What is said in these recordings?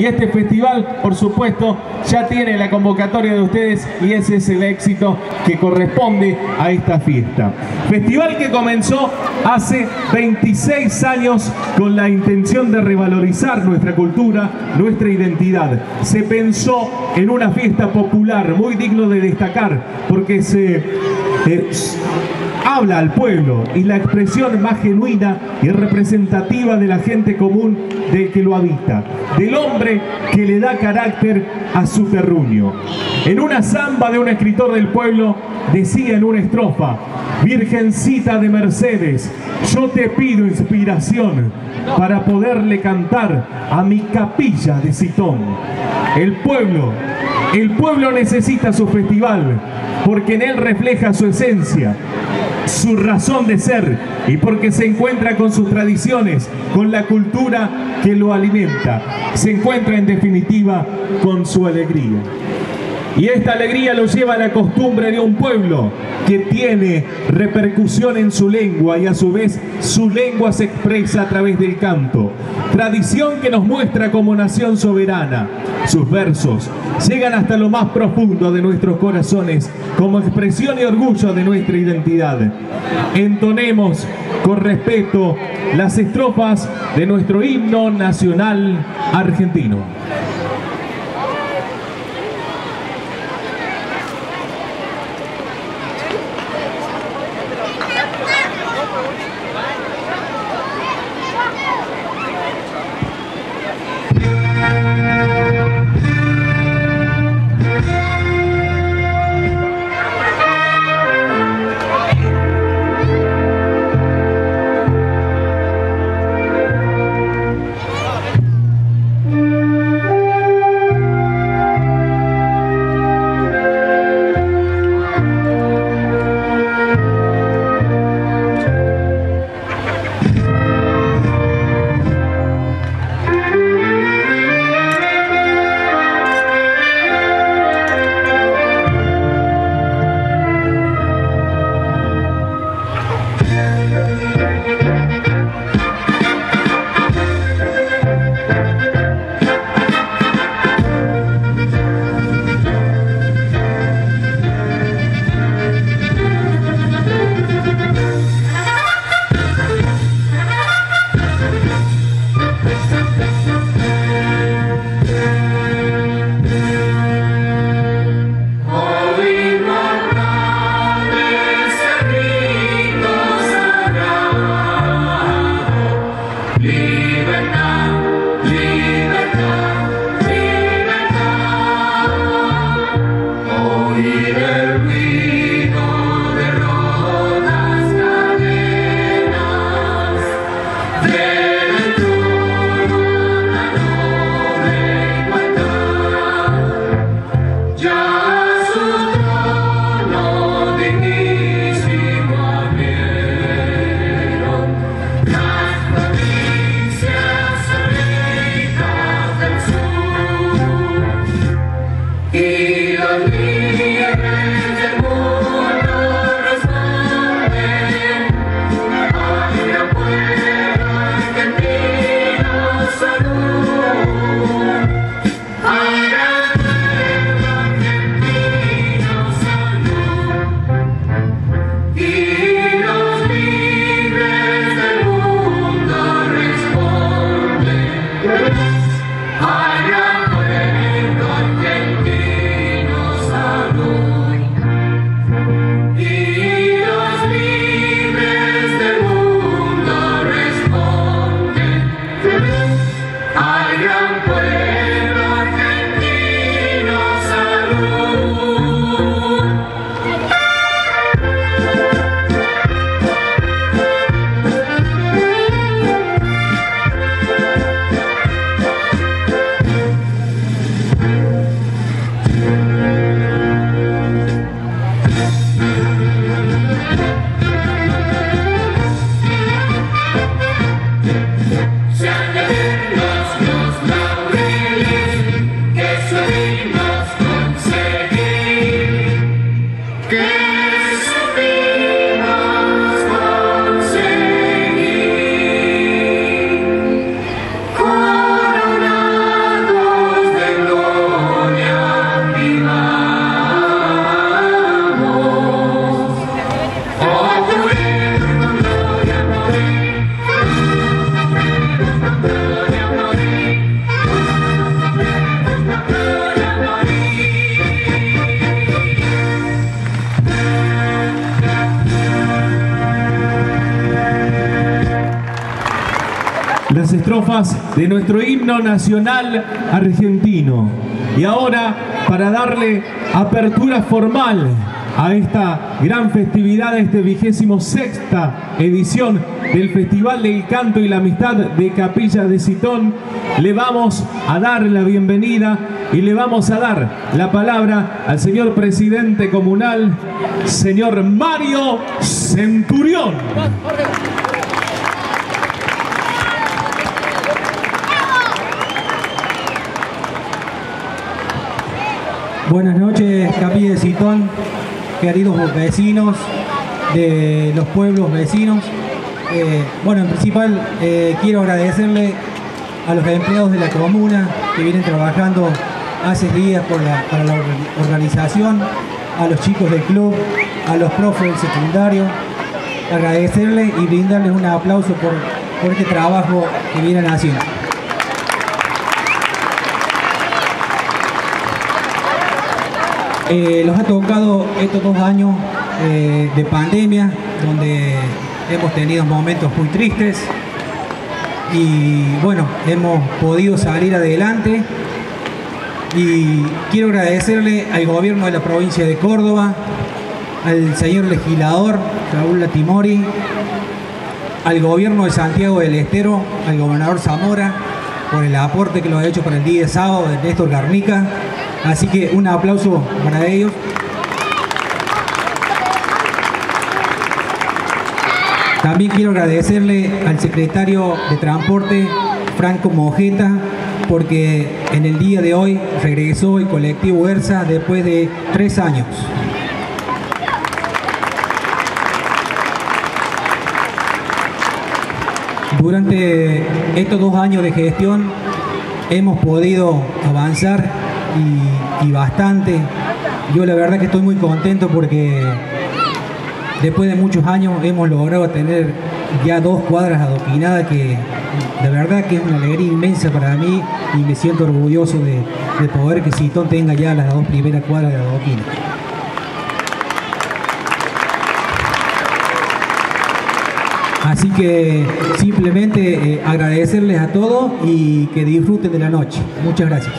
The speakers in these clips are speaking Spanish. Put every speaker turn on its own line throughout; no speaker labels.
Y este festival, por supuesto, ya tiene la convocatoria de ustedes y ese es el éxito que corresponde a esta fiesta. Festival que comenzó hace 26 años con la intención de revalorizar nuestra cultura, nuestra identidad. Se pensó en una fiesta popular muy digno de destacar porque se... eh, habla al pueblo y la expresión más genuina y representativa de la gente común del que lo habita, del hombre que le da carácter a su terruño. En una samba de un escritor del pueblo decía en una estrofa, Virgencita de Mercedes, yo te pido inspiración para poderle cantar a mi capilla de Citón. El pueblo, el pueblo necesita su festival porque en él refleja su esencia, su razón de ser y porque se encuentra con sus tradiciones, con la cultura que lo alimenta. Se encuentra en definitiva con su alegría. Y esta alegría lo lleva a la costumbre de un pueblo que tiene repercusión en su lengua y a su vez su lengua se expresa a través del canto. Tradición que nos muestra como nación soberana. Sus versos llegan hasta lo más profundo de nuestros corazones como expresión y orgullo de nuestra identidad. Entonemos con respeto las estrofas de nuestro himno nacional argentino. Estrofas de nuestro himno nacional argentino. Y ahora, para darle apertura formal a esta gran festividad, a esta vigésimo sexta edición del Festival del Canto y la Amistad de Capilla de Citón, le vamos a dar la bienvenida y le vamos a dar la palabra al señor presidente comunal, señor Mario Centurión.
Buenas noches, Capilla de Citón queridos vecinos de los pueblos vecinos. Eh, bueno, en principal eh, quiero agradecerle a los empleados de la comuna que vienen trabajando hace días para la organización, a los chicos del club, a los profes del secundario, agradecerle y brindarles un aplauso por, por este trabajo que vienen haciendo. Eh, los ha tocado estos dos años eh, de pandemia, donde hemos tenido momentos muy tristes. Y bueno, hemos podido salir adelante. Y quiero agradecerle al gobierno de la provincia de Córdoba, al señor legislador Raúl Latimori, al gobierno de Santiago del Estero, al gobernador Zamora, por el aporte que lo ha hecho para el día de sábado de Néstor Garnica, Así que un aplauso para ellos. También quiero agradecerle al secretario de Transporte, Franco Mojeta, porque en el día de hoy regresó el colectivo ERSA después de tres años. Durante estos dos años de gestión hemos podido avanzar y, bastante. Yo la verdad que estoy muy contento porque después de muchos años hemos logrado tener ya dos cuadras adoquinadas que de verdad que es una alegría inmensa para mí y me siento orgulloso de, poder que Citón tenga ya las dos primeras cuadras de adoquina. Así que simplemente eh, agradecerles a todos y que disfruten de la noche. Muchas gracias.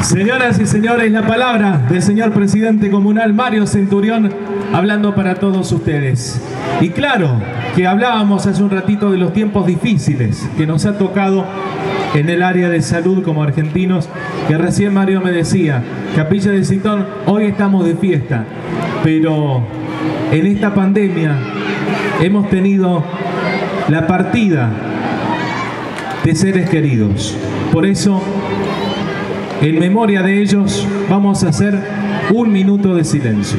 Señoras y señores, la palabra del señor presidente comunal Mario Centurión hablando para todos ustedes. Y claro, que hablábamos hace un ratito de los tiempos difíciles que nos ha tocado en el área de salud como argentinos, que recién Mario me decía, Capilla de Citón, hoy estamos de fiesta, pero en esta pandemia hemos tenido la partida de seres queridos. Por eso en memoria de ellos vamos a hacer un minuto de silencio.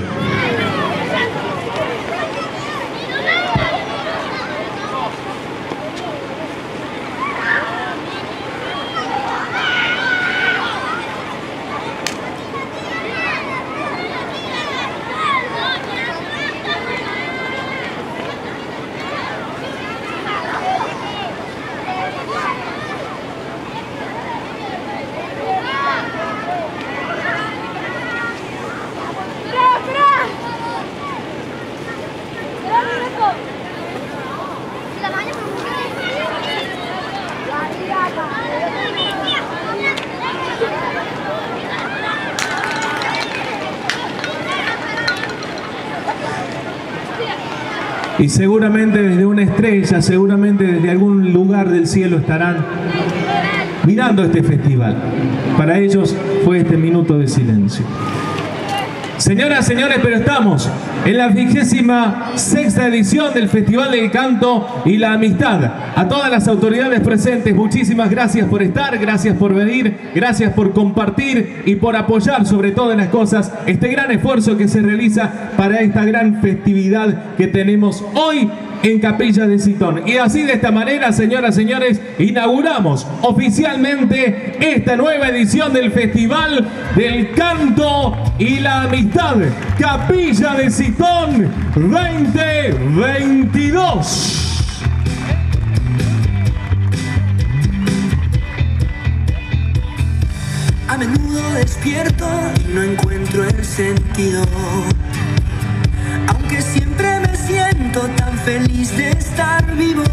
Y seguramente desde una estrella, seguramente desde algún lugar del cielo estarán mirando este festival. Para ellos fue este minuto de silencio. Señoras, señores, pero estamos en la vigésima sexta edición del Festival del Canto y la Amistad. A todas las autoridades presentes, muchísimas gracias por estar, gracias por venir, gracias por compartir y por apoyar sobre todas las cosas este gran esfuerzo que se realiza para esta gran festividad que tenemos hoy en Capilla de Citón. Y así de esta manera, señoras y señores, inauguramos oficialmente esta nueva edición del Festival del Canto y la Amistad. Capilla de Citón 2022.
A menudo despierto y no encuentro el sentido. Siento tan feliz de estar vivo.